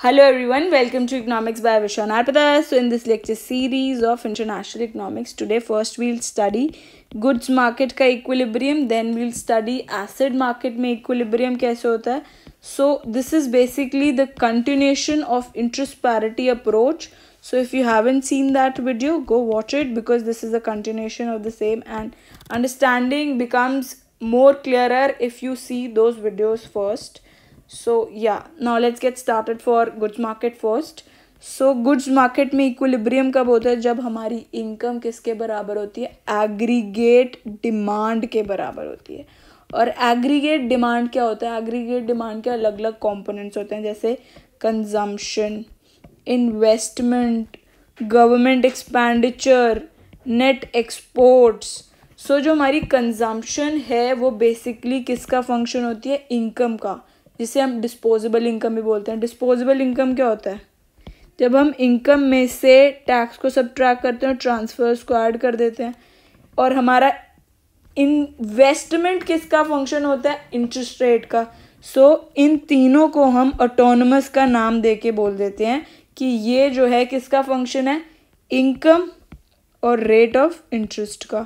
Hello everyone, welcome to Economics by Vishwan Arpada. So in this lecture series of International Economics, today first we'll study goods market का equilibrium, then we'll study asset market में equilibrium कैसे होता है. So this is basically the continuation of interest parity approach. So if you haven't seen that video, go watch it because this is a continuation of the same and understanding becomes more clearer if you see those videos first. So या now let's get started for goods market first so goods market में equilibrium कब होता है? जब हमारी income किसके बराबर होती है? एग्रीगेट डिमांड के बराबर होती है। और एग्रीगेट डिमांड क्या होता है? एग्रीगेट डिमांड के अलग अलग कॉम्पोनेंट्स होते हैं, जैसे consumption investment government expenditure net exports so जो हमारी कंजम्पशन है, वो बेसिकली किसका फ़ंक्शन होती है? इनकम का। जिसे हम डिस्पोजेबल इनकम भी बोलते हैं। डिस्पोजेबल इनकम क्या होता है? जब हम इनकम में से टैक्स को सब करते हैं ट्रांसफर्स को ऐड कर देते हैं और हमारा इन्वेस्टमेंट किसका फ़ंक्शन होता है? इंटरेस्ट रेट का। सो so, इन तीनों को हम ऑटोनमस का नाम दे के बोल देते हैं कि ये जो है किसका फ़ंक्शन है? इनकम और रेट ऑफ़ इंटरेस्ट का।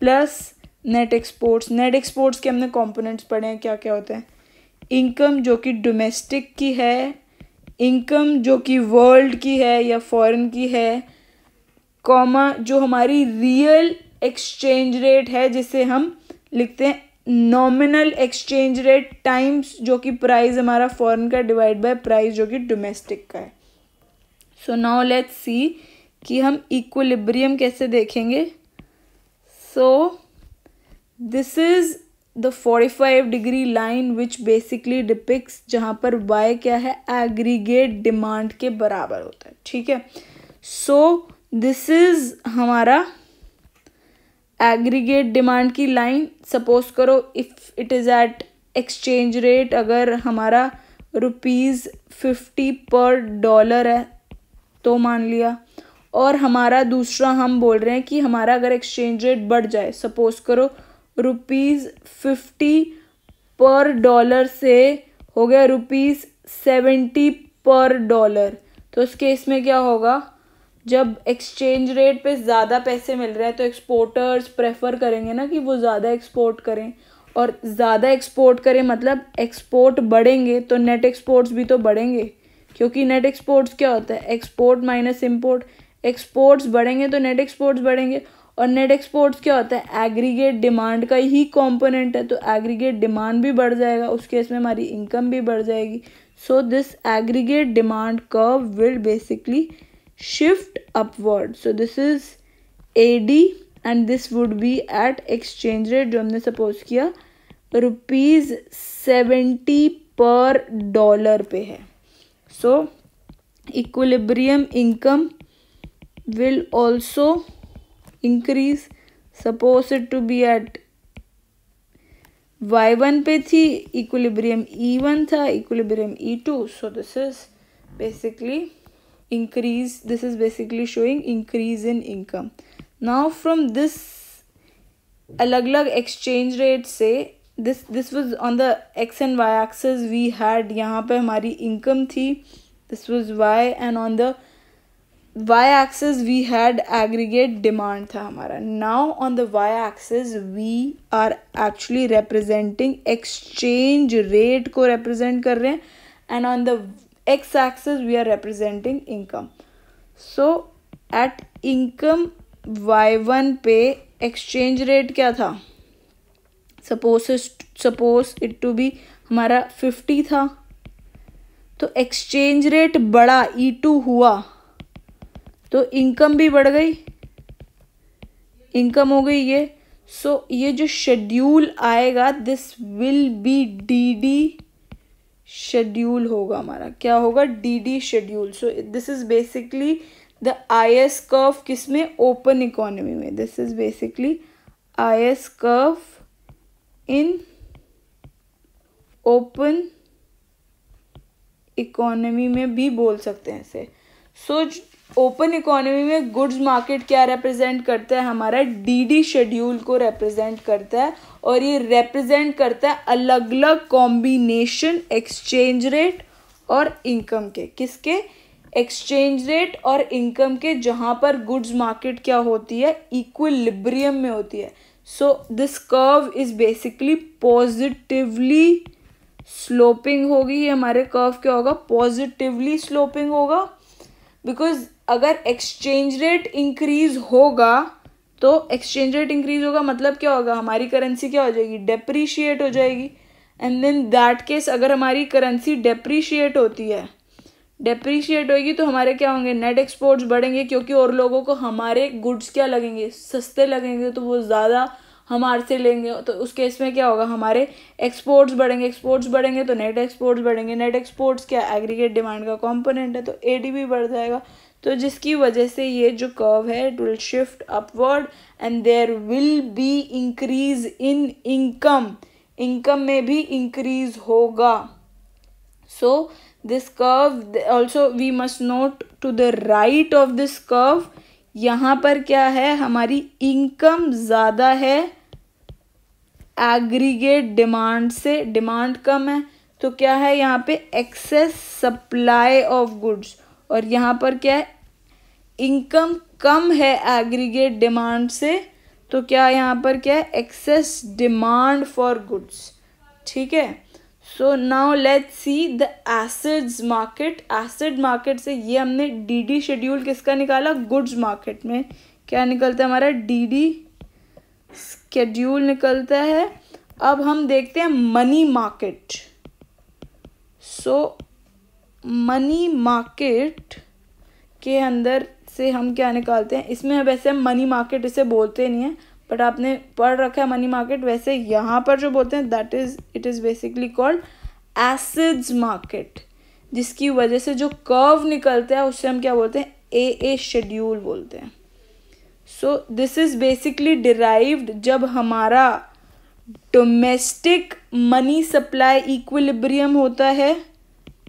Plus net exports net exports के हमने कंपोनेंट्स पढ़े हैं क्या क्या होते हैं? इनकम जो कि डोमेस्टिक की है इनकम जो कि वर्ल्ड की है या फॉरेन की है कॉमा जो हमारी रियल एक्सचेंज रेट है, जिसे हम लिखते हैं नॉमिनल एक्सचेंज रेट टाइम्स जो कि प्राइस हमारा फॉरेन का डिवाइड बाय प्राइस जो कि डोमेस्टिक का है। सो नाउ लेट्स सी कि हम इक्विलिब्रियम कैसे देखेंगे। So this is the forty five degree line which basically depicts जहाँ पर वाई क्या है? एग्रीगेट डिमांड के बराबर होता है, ठीक है? सो दिस इज़ हमारा एग्रीगेट डिमांड की लाइन सपोज़ करो if it is at exchange rate अगर हमारा रुपीज़ फिफ्टी पर डॉलर है तो मान लिया। और हमारा दूसरा, हम बोल रहे हैं कि हमारा अगर एक्सचेंज रेट बढ़ जाए सपोज़ करो रुपीज़ फिफ्टी पर डॉलर से हो गया रुपीज़ सेवेंटी पर डॉलर। तो उस केस में क्या होगा? जब एक्सचेंज रेट पे ज़्यादा पैसे मिल रहे हैं तो एक्सपोर्टर्स प्रेफर करेंगे ना कि वो ज़्यादा एक्सपोर्ट करें। और ज़्यादा एक्सपोर्ट करें मतलब एक्सपोर्ट बढ़ेंगे तो नेट एक्सपोर्ट्स भी तो बढ़ेंगे। क्योंकि नेट एक्सपोर्ट्स क्या होता है? एक्सपोर्ट माइनस इम्पोर्ट एक्सपोर्ट्स बढ़ेंगे तो नेट एक्सपोर्ट्स बढ़ेंगे। और नेट एक्सपोर्ट्स क्या होता है? एग्रीगेट डिमांड का ही कंपोनेंट है तो एग्रीगेट डिमांड भी बढ़ जाएगा, उस केस में हमारी इनकम भी बढ़ जाएगी। So this aggregate demand curve will basically shift upward so this is A D and this would be at exchange rate जो हमने सपोज़ किया रुपीज़ सेवेंटी पर डॉलर पे है। So equilibrium income will also increase suppose it to be at Y one पे थी equilibrium one था equilibrium two so this is basically increase, this is basically showing increase in income. Now, from this अलग अलग exchange rate से this this was on the X and Y axis we had यहाँ पे हमारी income थी this was Y and on the y axis we had aggregate demand था हमारा now on the y axis we are actually representing exchange rate को represent कर रहे हैं and on the x axis we are representing income so at income y1 पे exchange rate क्या था suppose suppose it to be हमारा 50 था तो exchange rate बड़ा E2 हुआ तो इनकम भी बढ़ गई। इनकम हो गई ये। सो so, ये जो शेड्यूल आएगा this will be D D schedule होगा हमारा। क्या होगा? D D schedule so this is basically the I S curve किसमें ओपन इकोनॉमी में। This is basically I S curve in open economy में भी बोल सकते हैं इसे। सो so, ओपन इकोनॉमी में गुड्स मार्केट क्या रिप्रेजेंट करता है? हमारा डीडी शेड्यूल को रिप्रेजेंट करता है और ये रिप्रेजेंट करता है अलग अलग कॉम्बिनेशन एक्सचेंज रेट और इनकम के। किसके? एक्सचेंज रेट और इनकम के, जहाँ पर गुड्स मार्केट क्या होती है? इक्विलिब्रियम में होती है। So this curve is basically positively sloping होगी। ये हमारे कर्व क्या होगा? पॉजिटिवली स्लोपिंग होगा। बिकॉज़ अगर एक्सचेंज रेट इंक्रीज होगा तो एक्सचेंज रेट इंक्रीज होगा मतलब क्या होगा? हमारी करेंसी क्या हो जाएगी? डेप्रीशिएट हो जाएगी. एंड देन दैट केस अगर हमारी करेंसी डेप्रीशिएट होती है डेप्रीशिएट होगी तो हमारे क्या होंगे? नेट एक्सपोर्ट्स बढ़ेंगे क्योंकि और लोगों को हमारे गुड्स क्या लगेंगे? सस्ते लगेंगे तो वो ज़्यादा हमारे से लेंगे तो उस केस में क्या होगा? हमारे एक्सपोर्ट्स बढ़ेंगे एक्सपोर्ट्स बढ़ेंगे तो नेट एक्सपोर्ट्स बढ़ेंगे। नेट एक्सपोर्ट्स क्या? एग्रीगेट डिमांड का कंपोनेंट है तो ए बढ़ जाएगा। तो जिसकी वजह से ये जो कर्व है it will shift upward and there will be increase in income income में भी इंक्रीज होगा। So this curve also we must note to the right of this curve यहाँ पर क्या है? हमारी इनकम ज़्यादा है एग्रीगेट डिमांड से डिमांड कम है तो क्या है यहाँ पे एक्सेस सप्लाई ऑफ़ गुड्स और यहाँ पर क्या है? इनकम कम है एग्रीगेट डिमांड से तो क्या यहाँ पर क्या है? एक्सेस डिमांड फॉर गुड्स ठीक है? So now let see the assets market asset market से ये हमने डी डी शेड्यूल किसका निकाला? गुड्स मार्केट में। क्या निकलता है हमारा? डी डी स्केड्यूल निकलता है। अब हम देखते हैं money market so money market के अंदर से हम क्या निकालते हैं? इसमें वैसे हम मनी मार्केट इसे बोलते नहीं हैं बट आपने पढ़ रखा है मनी मार्केट वैसे यहाँ पर जो बोलते हैं that is it is basically called assets market जिसकी वजह से जो कर्व निकलता है, उससे हम क्या बोलते हैं? ए ए शेड्यूल बोलते हैं। So this is basically derived जब हमारा डोमेस्टिक मनी सप्लाई इक्विलिब्रियम होता है।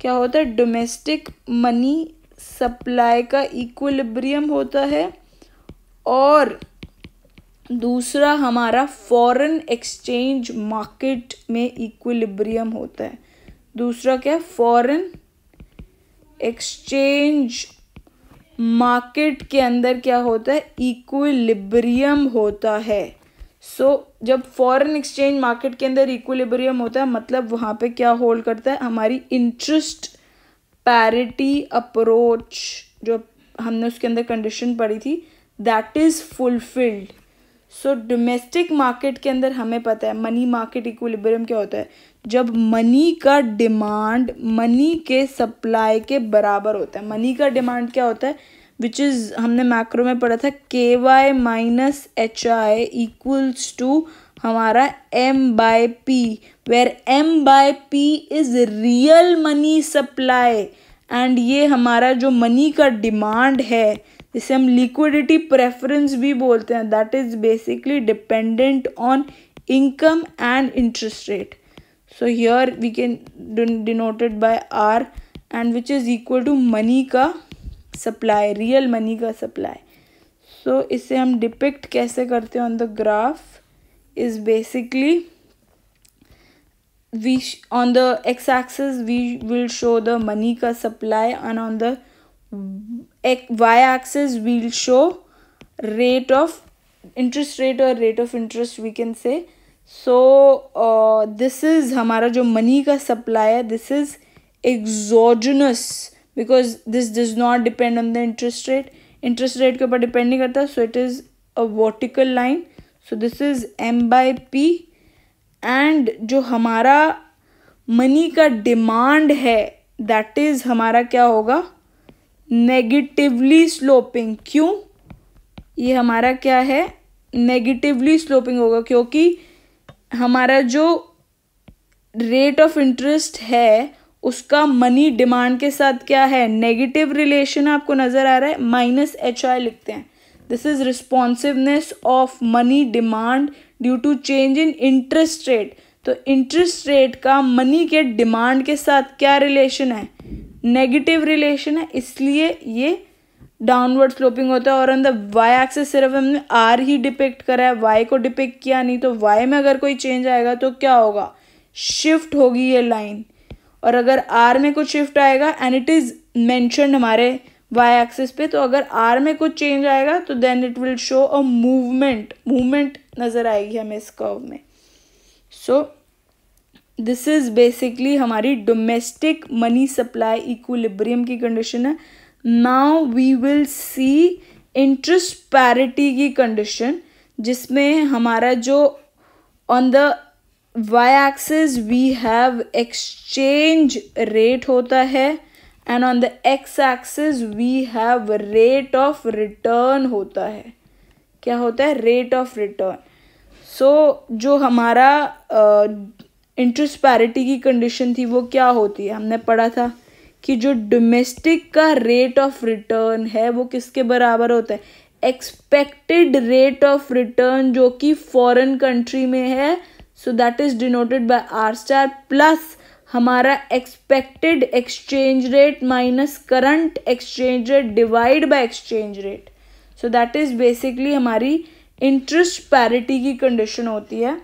क्या होता है? डोमेस्टिक मनी सप्लाई का इक्विलिब्रियम होता है। और दूसरा हमारा फॉरेन एक्सचेंज मार्केट में इक्विलिब्रियम होता है। दूसरा क्या फॉरेन एक्सचेंज मार्केट के अंदर क्या होता है? इक्विलिब्रियम होता है। सो so, जब फॉरेन एक्सचेंज मार्केट के अंदर इक्विलिब्रियम होता है मतलब वहाँ पे क्या होल्ड करता है? हमारी इंटरेस्ट पैरिटी अप्रोच जो हमने उसके अंदर कंडीशन पढ़ी थी that is fulfilled so domestic market के अंदर हमें पता है मनी मार्केट इक्विलिब्रियम क्या होता है? जब मनी का डिमांड मनी के सप्लाई के बराबर होता है मनी का डिमांड क्या होता है? विच इज़ हमने मैक्रो में पढ़ा था के Y minus H I equals to हमारा M by P where M by P is real money supply and ये हमारा जो मनी का डिमांड है जिसे हम लिक्विडिटी प्रेफरेंस भी बोलते हैं। That is basically dependent on income and interest rate so here we can denoted by R and which is equal to money का सप्लाई रियल मनी का सप्लाई सो इसे हम डिपिक्ट कैसे करते हैं on the graph is basically we on the x axis we will show the money ka supply and on the y axis we'll show rate of interest rate or rate of interest we can say. So uh, this is हमारा जो money का supply है this is exogenous because this does not depend on the interest rate interest rate के ऊपर depend नहीं करता so it is a vertical line so this is M by P and जो हमारा मनी का demand है that is हमारा क्या होगा? नेगेटिवली स्लोपिंग क्यों? ये हमारा क्या है? नेगेटिवली स्लोपिंग होगा, क्योंकि हमारा जो रेट ऑफ़ इंटरेस्ट है, उसका मनी डिमांड के साथ क्या है? नेगेटिव रिलेशन आपको नज़र आ रहा है माइनस एच आई लिखते हैं। This is responsiveness of money demand due to change in interest rate तो इंटरेस्ट रेट का मनी के डिमांड के साथ क्या रिलेशन है? नेगेटिव रिलेशन है, इसलिए ये डाउनवर्ड स्लोपिंग होता है और ऑन द वाई एक्सेस सिर्फ़ हमने आर ही डिपिक्ट करा है वाई को डिपिक्ट किया नहीं तो वाई में अगर कोई चेंज आएगा तो क्या होगा? शिफ्ट होगी ये लाइन और अगर आर में कुछ शिफ्ट आएगा एंड इट इज़ मैंशनड हमारे वाई एक्सेस पे तो अगर आर में कुछ चेंज आएगा तो then it will show a movement movement नज़र आएगी हमें इस कर्व में. सो दिस इज़ बेसिकली हमारी डोमेस्टिक मनी सप्लाई इक्विलिब्रियम की कंडीशन है। Now we will see interest parity की कंडीशन जिसमें हमारा जो on the Y axis we have exchange rate होता है and on the X axis we have rate of return होता है। क्या होता है? रेट ऑफ़ रिटर्न सो जो हमारा इंटरेस्ट पैरिटी की कंडीशन थी, वो क्या होती है? हमने पढ़ा था कि जो डोमेस्टिक का रेट ऑफ़ रिटर्न है, वो किसके बराबर होता है? एक्सपेक्टेड रेट ऑफ़ रिटर्न जो कि फॉरेन कंट्री में है so that is denoted by R star plus हमारा expected exchange rate minus current exchange rate divide by exchange rate so that is basically हमारी इंटरेस्ट पैरिटी की condition होती है।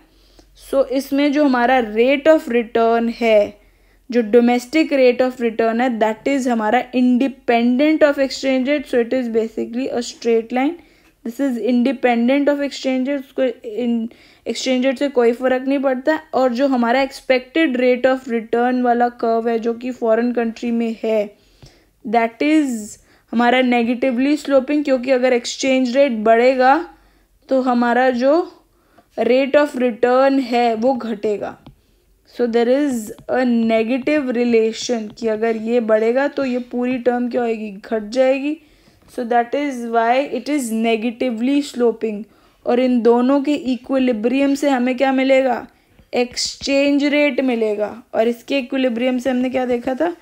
So so, इसमें जो हमारा रेट ऑफ़ रिटर्न है जो डोमेस्टिक रेट ऑफ़ रिटर्न है दैट इज़ हमारा independent of exchange rate so it is basically a straight line this is independent of exchange rate उसको एक्सचेंज रेट से कोई फ़र्क नहीं पड़ता. और जो हमारा एक्सपेक्टेड रेट ऑफ़ रिटर्न वाला कर्व है जो कि फॉरेन कंट्री में है दैट इज़ हमारा नेगेटिवली स्लोपिंग क्योंकि अगर एक्सचेंज रेट बढ़ेगा तो हमारा जो रेट ऑफ़ रिटर्न है, वो घटेगा। So there is a negative relation कि अगर ये बढ़ेगा तो ये पूरी टर्म क्या होएगी? घट जाएगी। So that is why it is negatively sloping और इन दोनों के इक्विलिब्रियम से हमें क्या मिलेगा? एक्सचेंज रेट मिलेगा। और इसके इक्विलिब्रियम से हमने क्या देखा था?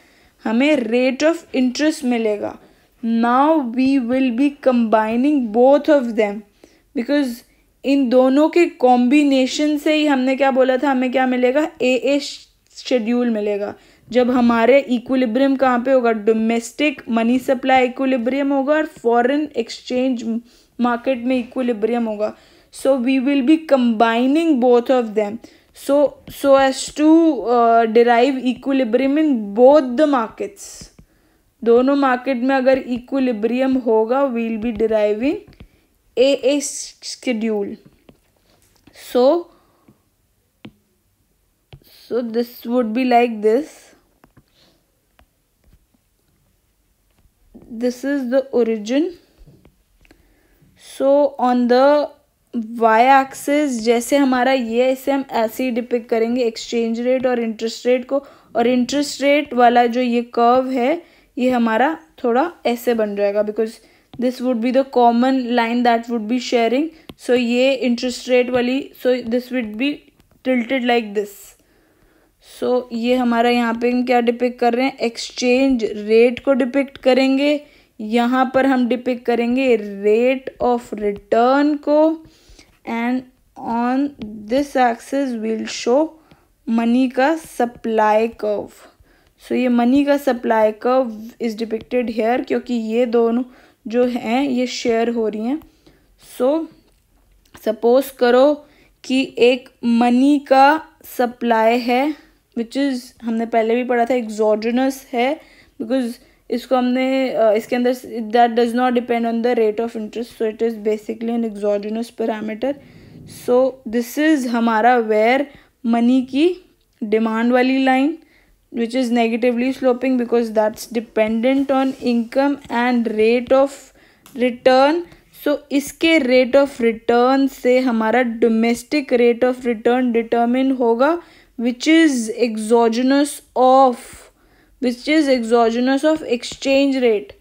हमें रेट ऑफ़ इंटरेस्ट मिलेगा। Now we will be combining both of them because इन दोनों के कॉम्बिनेशन से ही हमने क्या बोला था? हमें क्या मिलेगा? ए ए शेड्यूल मिलेगा। जब हमारे इक्विलिब्रियम कहाँ पे होगा? डोमेस्टिक मनी सप्लाई इक्विलिब्रियम होगा और फॉरेन एक्सचेंज मार्केट में इक्विलिब्रियम होगा। So we will be combining both of them so so as to derive equilibrium in both the markets दोनों मार्केट में अगर इक्विलिब्रियम होगा will be deriving AA schedule. So, so this would be like this. This is the origin. So on the Y axis जैसे हमारा ये इसे हम ऐसे ही डिपिक करेंगे एक्सचेंज रेट और इंटरेस्ट रेट को और इंटरेस्ट रेट वाला जो ये कर्व है ये हमारा थोड़ा ऐसे बन जाएगा because this would be the common line that would be sharing. So ये interest rate वाली so this would be tilted like this. So ये हमारा यहाँ पे हम क्या डिपिक्ट कर रहे हैं एक्सचेंज रेट को डिपिक्ट करेंगे यहाँ पर हम डिपिक्ट करेंगे रेट ऑफ़ रिटर्न को and on this axis will show money का सप्लाई कर्व सो ये मनी का supply curve is depicted here क्योंकि ये दोनों जो हैं, ये शेयर हो रही हैं। सो सपोज़ करो कि एक मनी का सप्लाई है विच इज़ हमने पहले भी पढ़ा था एग्जॉर्जनस है बिकॉज़ इसको हमने इसके अंदर that does not depend on the rate of interest so it is basically an exogenous parameter so this is हमारा वेयर मनी की डिमांड वाली line which is negatively sloping because that's dependent on income and rate of return. So so, इसके rate of return से हमारा domestic rate of return determine होगा which is exogenous of which is exogenous of exchange rate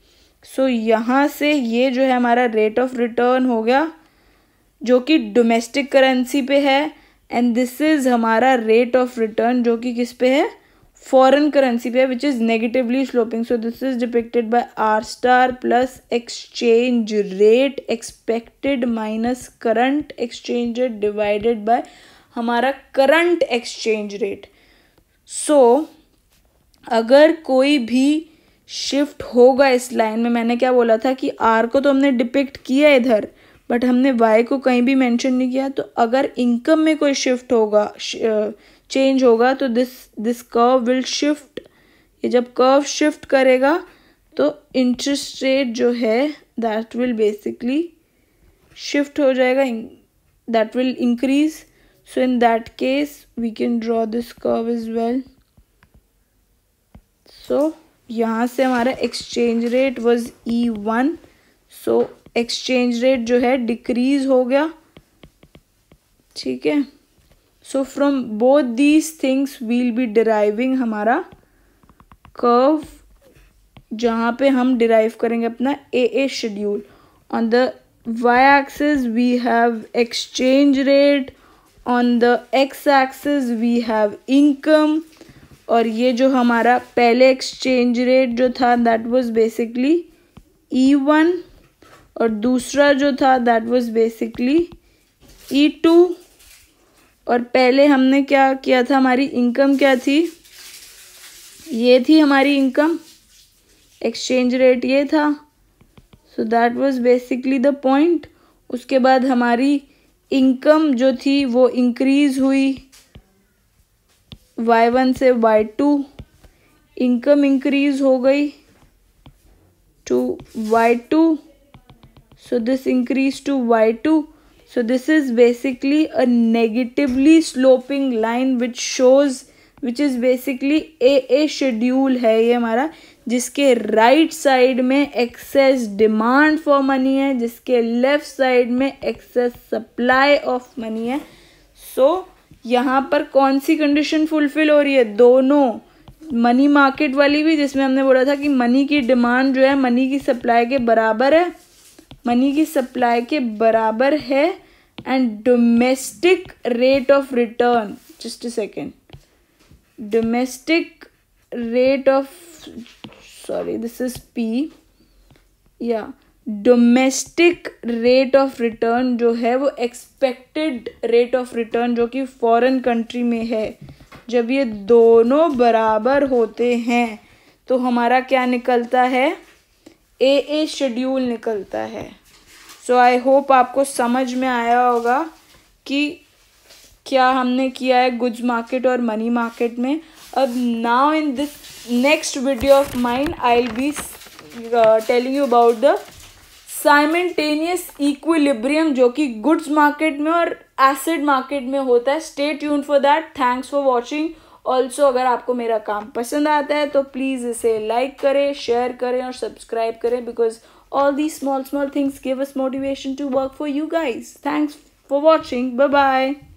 so यहाँ से ये जो है हमारा रेट ऑफ़ रिटर्न हो गया जो कि डोमेस्टिक करेंसी पे है एंड दिस इज़ हमारा रेट ऑफ़ रिटर्न जो कि किस पे है foreign currency pair which is negatively sloping so this is depicted by r star plus exchange rate expected minus current exchange rate divided by हमारा current exchange rate so अगर कोई भी shift होगा इस लाइन में मैंने क्या बोला था कि आर को तो हमने डिपिक्ट किया इधर बट हमने वाई को कहीं भी मेंशन नहीं किया तो अगर इनकम में कोई शिफ्ट होगा चेंज होगा तो this this curve will shift ये जब कर्व शिफ्ट करेगा तो इंटरेस्ट रेट जो है दैट विल बेसिकली शिफ्ट हो जाएगा that will increase so, in that case, we can draw this curve as well. So, यहाँ से हमारा exchange rate was E one so exchange rate जो है डिक्रीज हो गया. ठीक है? So from both these things will be deriving हमारा कर्व जहाँ पे हम डिराइव करेंगे अपना A A schedule on the Y axis we have exchange rate on the X axis we have income और ये जो हमारा पहले एक्सचेंज रेट जो था that was basically E one और दूसरा जो था that was basically E two और पहले हमने क्या किया था, हमारी इनकम क्या थी? ये थी हमारी इनकम एक्सचेंज रेट ये था। So that was basically the point उसके बाद हमारी इनकम जो थी, वो इंक्रीज हुई। वाई वन से वाई टू इनकम इंक्रीज हो गई to Y two so this increase to Y y2 so this is basically a negatively sloping line which shows which is basically a a schedule है ये हमारा जिसके right side में excess demand for money है जिसके left side में excess supply of money है। So, यहाँ पर कौन सी कंडीशन फुलफिल हो रही है? दोनों मनी मार्केट वाली भी जिसमें हमने बोला था कि मनी की डिमांड जो है मनी की सप्लाई के बराबर है। मनी की सप्लाई के बराबर है। And domestic rate of return just a second domestic rate of sorry this is P या डोमेस्टिक रेट ऑफ़ रिटर्न जो है वो एक्सपेक्टेड रेट ऑफ़ रिटर्न जो कि फॉरेन कंट्री में है। जब ये दोनों बराबर होते हैं तो हमारा क्या निकलता है? ए ए शेड्यूल निकलता है। सो आई होप आपको समझ में आया होगा कि क्या हमने किया है गुड्स मार्केट और मनी मार्केट में। अब now in this next video of mind I will be telling you about the simultaneous equilibrium जो कि गुड्स मार्केट में और एसिड मार्केट में होता है। Stay tune for that thanks for watching also अगर आपको मेरा काम पसंद आता है तो प्लीज़ इसे लाइक करें शेयर करें और सब्सक्राइब करें because all these small small things give us motivation to work for you guys. Thanks for watching. Bye bye